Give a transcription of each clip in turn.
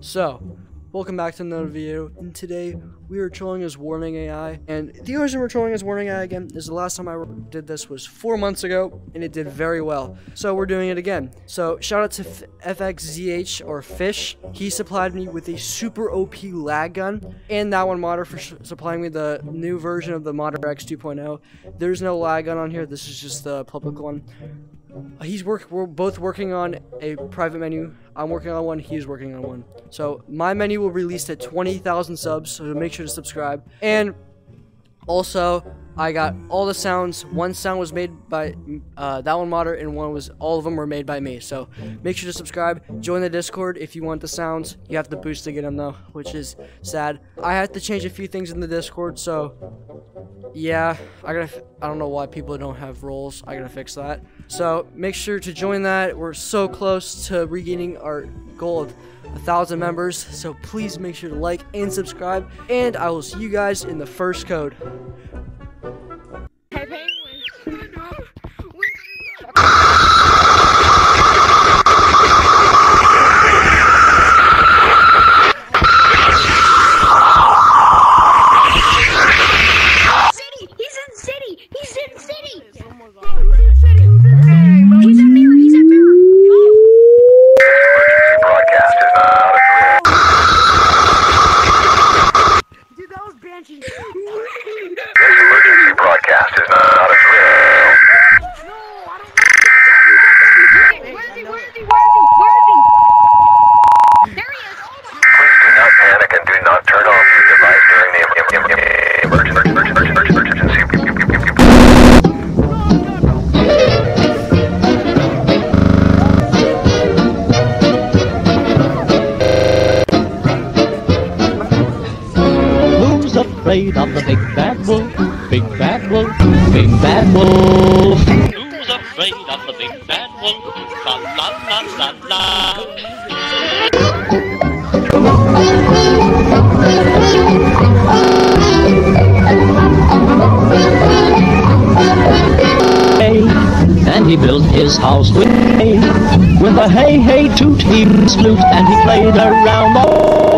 So, welcome back to another video. And today we are trolling as Warning AI. And the reason we're trolling as Warning AI again is the last time I did this was four months ago, and it did very well. So we're doing it again. So shout out to F FXZH or Fish. He supplied me with a super OP lag gun, and that one modder for supplying me the new version of the Modder X 2.0. There's no lag gun on here. This is just the public one. Uh, he's work. We're both working on a private menu. I'm working on one. He's working on one. So my menu will release at 20,000 subs. So make sure to subscribe. And also, I got all the sounds. One sound was made by uh, that one modder, and one was all of them were made by me. So make sure to subscribe. Join the Discord if you want the sounds. You have to boost to get them though, which is sad. I had to change a few things in the Discord, so yeah, I gotta. I don't know why people don't have roles. I gotta fix that. So make sure to join that. We're so close to regaining our goal of a thousand members. So please make sure to like and subscribe. And I will see you guys in the first code. Afraid bad wolf, big bad wolf. Who's afraid of the big bad wolf? La la la la la. And he built his house with hay, with a hey hey toot he flute, and he played around all day.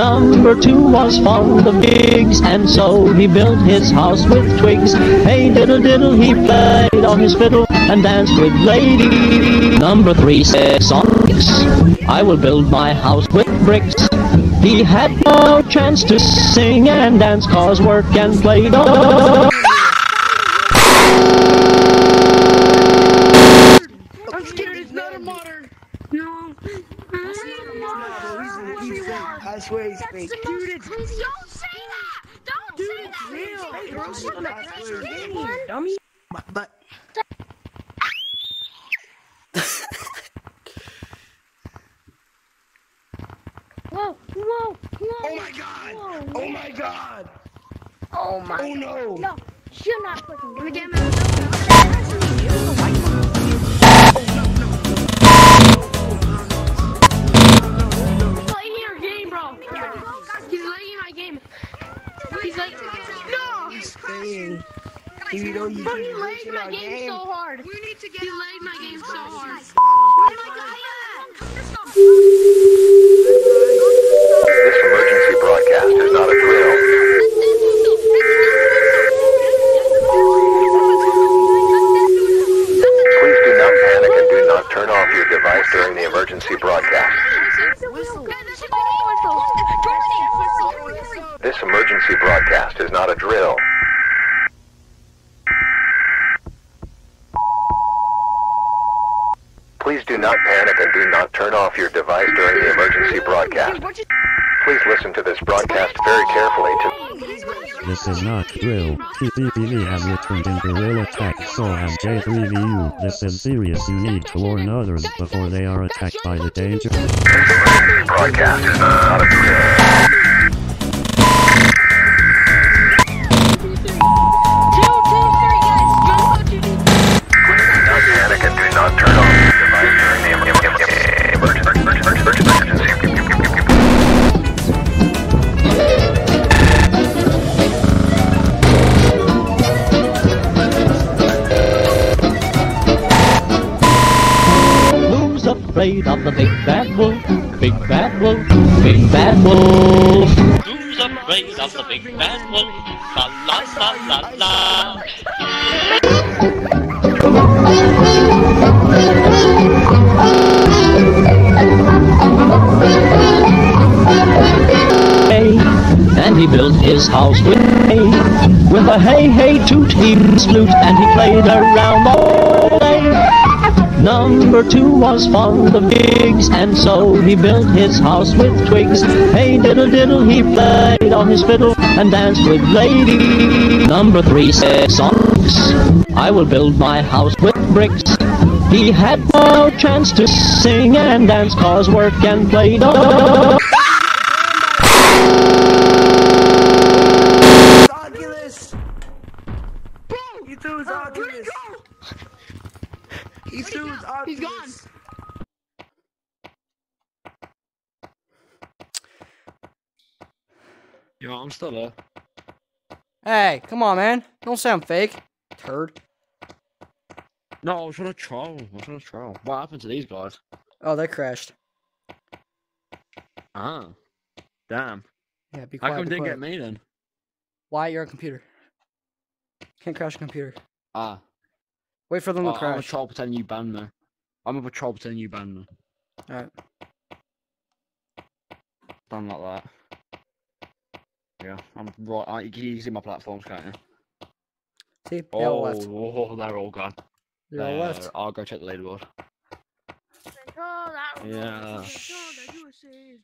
Number two was fond of gigs, and so he built his house with twigs. Hey diddle diddle, he played on his fiddle and danced with ladies. Number three said sonics, I will build my house with bricks. He had no chance to sing and dance, cause work and play don't. I'm scared it's not a modern. No. I swear he's fake. Dude, it's Don't say that! Don't Dude, say that! real. Hey, bro, Shut up. I swear. Get one. Dummy. But, but Whoa, whoa, whoa. Oh my god! Whoa. Oh my god! Oh my. Oh no! No, you're not fucking doing it. Playing You know you Bro, he keep lagged my game game. so hard. We need to get. He lagged my game so hard. This not turn off your device during the emergency broadcast. Please listen to this broadcast very carefully to This is not drill. TPPV has returned in Gorilla Tag, so has J3VU. This is serious. You need to warn others before they are attacked by the danger. broadcast is not a drill. Please do not panic and do not turn off afraid of the big bad wolf? big bad wolf, big bad wolf. Who's afraid of the big bad wolf? La la la la la. And he built his house with hay. With a hey hey toot he flute and he played around all day. Number two was fond of gigs, and so he built his house with twigs. Hey diddle diddle, he played on his fiddle and danced with ladies. Number three said songs. I will build my house with bricks. He had no chance to sing and dance, cause work and play don't. Oculus! He threw his Oculus! He threw his Oculus! He's gone. Yo, I'm still there. Hey, come on, man. Don't sound fake. Turd. No, I was trying to troll. I was trying to troll. What happened to these guys? Oh, they crashed. Ah. Damn. Yeah, be quiet. How come be didn't get me then? Why? You're on computer. Can't crash a computer. Ah. Wait for them Oh, to I'm a crash. troll pretending you banned me. I'm a patrol pretending you banned me. Alright. Done like that. Yeah, I'm right. I, you can see my platforms, can't you? See? They Oh, all left. oh, they're all gone. They all left. I'll go check the leaderboard. Control that Yeah. remote, control the USA is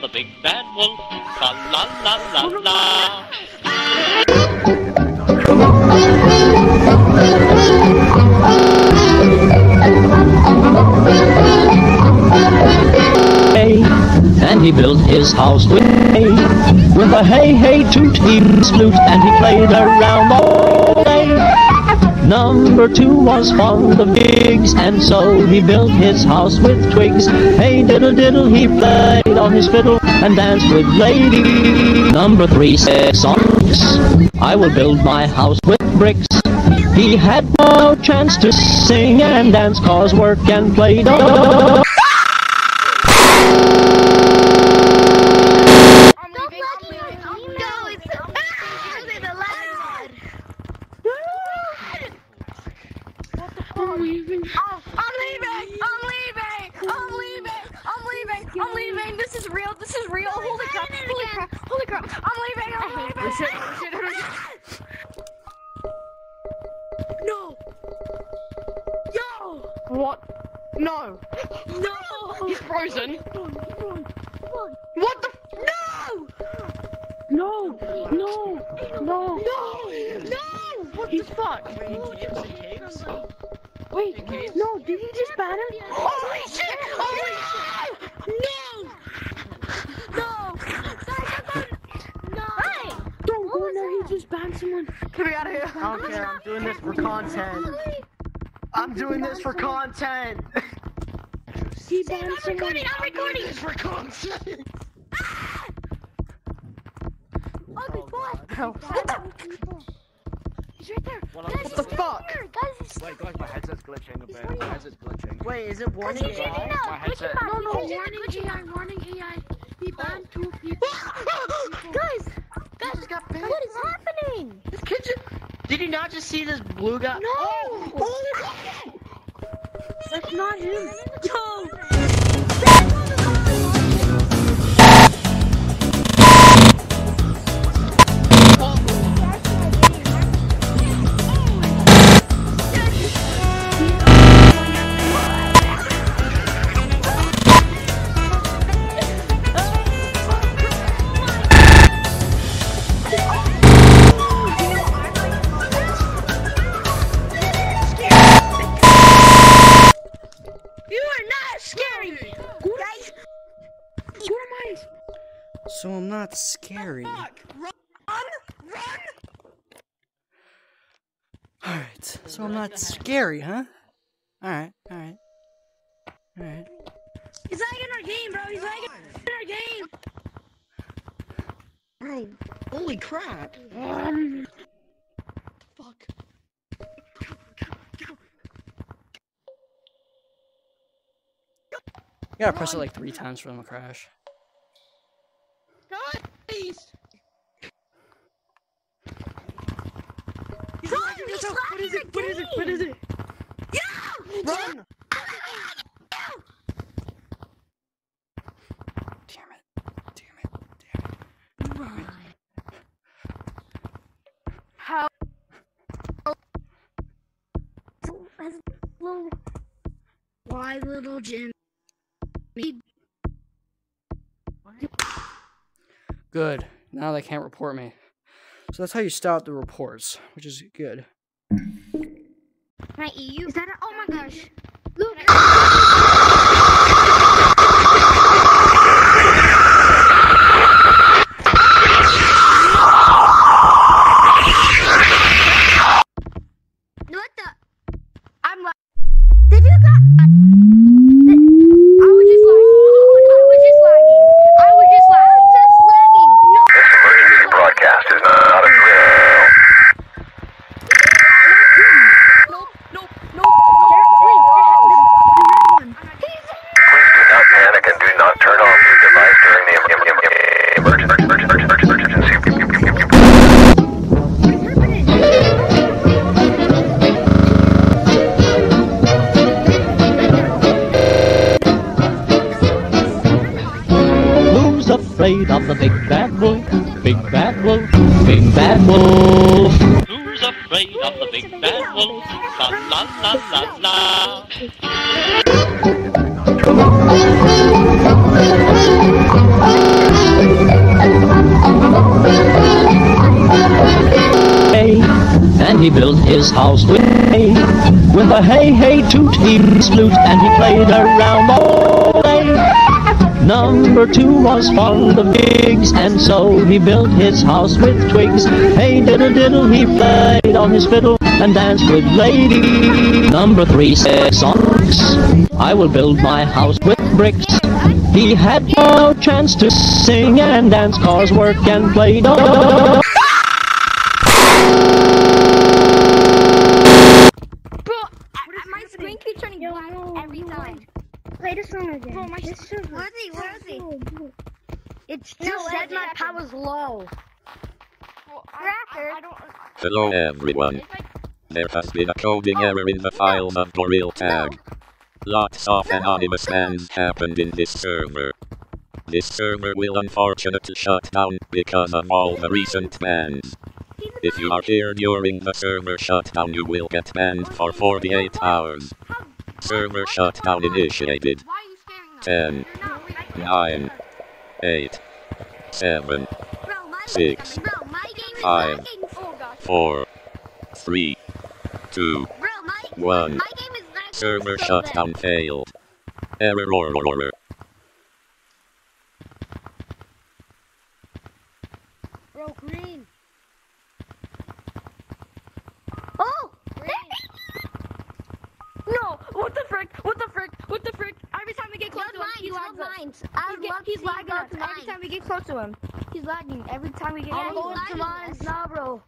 the big bad wolf? La la la la la. Hey, and he built his house with hay. With a hey hey toot he flute and he played around all day. Number two was fond of gigs, and so he built his house with twigs. Hey diddle diddle, he played on his fiddle and danced with ladies. Number three said songs. I will build my house with bricks. He had no chance to sing and dance, cause work and play What? No. No. He's frozen. What the? No. No. No. No. No. No. What the fuck? Wait, no, did he just ban him? Holy shit! Holy shit! No! No! No! Hey! Don't go in there, he just banned someone. Get me out of here. I don't care, I'm doing this for content. I'm doing this for content! He banned I'm recording, I'm recording! this for content! Ugly boy! He's right there! What Guys, the fuck? there. Guys, he's Wait, guys, my headset's glitching a bit. My headset's glitching. Wait, is it warning He's AI? it now. My headset- No, no, warning AI, warning AI. He banned two people. Guys, guys, got banned. what is happening? This kid just... Did you not just see this blue guy? No! Oh, That's not him. Yo! You are not scary! Guys! Who am I? So I'm not scary. Run! Run! Alright, so I'm not scary, huh? Alright, alright. Alright. He's lagging our game, bro! He's lagging our game! Bro, holy crap! Um, You gotta press it like three times for them to crash. Guys! He's lagging. He's What is lagging it? What is it? What is it? Yeah! Run! Damn it. Damn it. Damn it. How? Little... Why, little Jim? Good. Now they can't report me. So that's how you stop the reports, which is good. Can I eat you? Is that a, oh my gosh. Big bad wolf, big bad wolf. Who's afraid of the big bad wolf? La la la la la. Hey, and he built his house with hay. With a hey hey toot he flute and he played around all day. Number two was fond of gigs, and so he built his house with twigs. Hey diddle diddle, he played on his fiddle and danced with lady. Number three said songs, I will build my house with bricks. He had no chance to sing and dance, cause work and play don't. Bro, I, I, my screen keeps turning black every time. Play the song again. Bro, my This is Where is he? Where is he? It No, just what said my power's low. Cracker. I, don't. Hello everyone. There has been a coding oh, error in the files of Gorilla Tag. Lots of anonymous bans happened in this server. This server will unfortunately shut down because of all the recent bans. If you are here during the server shutdown you will get banned for 48 hours. Server shutdown initiated. 10, You're not real. 9, 8, 7, Six, Bro, my game is five, lagging. Oh gosh. 4, 3, 2, One. My game is lagging. Server shutdown failed. Error error. Bro, green. Oh! no! What the frick? What the frick? What the frick? Every time we get close to him, he lags us. mines. He's, get, he's lagging us every time we get close to him. He's lagging every time we get I'm close going to mines now, bro.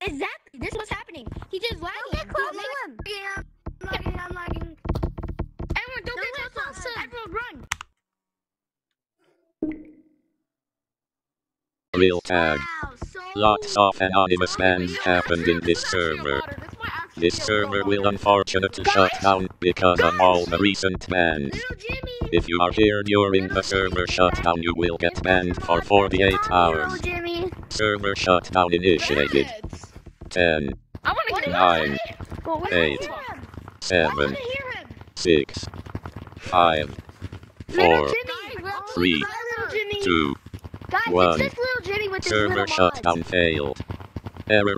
Exactly. This is what's happening. He's just lagging. Don't get close to him. Yeah, I'm lagging. I'm lagging. Everyone, don't, Don't get get close close to to him. him. Everyone, run. Real tag. Wow, so Lots of anonymous bans happened in this server. This server will unfortunately shut down because of all the recent bans. If you are here during the server shutdown you will get banned for 48 hours. Server shutdown initiated. 10, I want to get 9, Well, what 8, 7, to hear him. 6, 5, 4, three, 2, Guys, one. it's just little Jimmy with his server shutdown failed. Error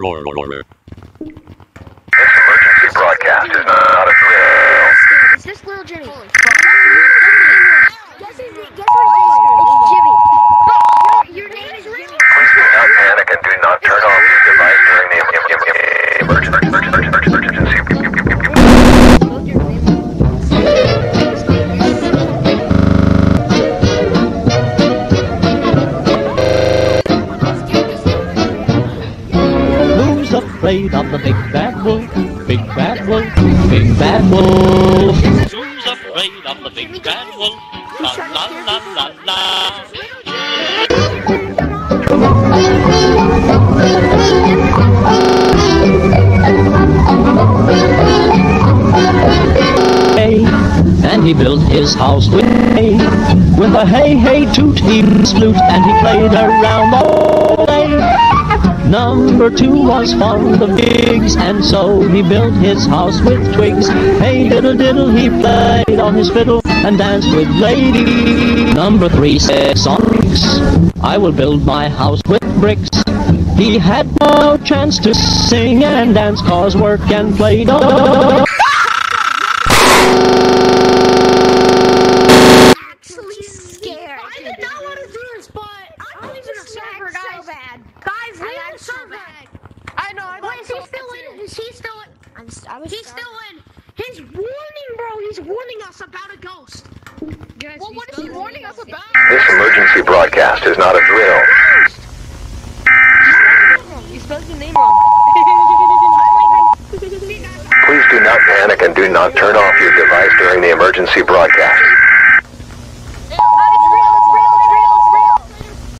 afraid of the big bad wolf? Big bad wolf, big bad wolf. Who's afraid of the big bad wolf? La la la la la. Hey, and he built his house with hay, with a hey hey toot he flute, and he played around all day. Number two was fond of gigs, and so he built his house with twigs. Hey diddle diddle, he played on his fiddle and danced with ladies. Number three said songs, I will build my house with bricks. He had no chance to sing and dance, cause work and play don't. actually scared. I did not want to do this, but I'm leaving the server, guys. So bad. Guys, leave the server. I know. I Wait, is he still in? Is he still in? I'm, I was He's still in. He's warning, bro. He's warning us about a ghost. Guys, well, what is he warning us about? This emergency broadcast is not a drill. You spelled the name wrong. Please do not panic and do not turn off your device during the emergency broadcast.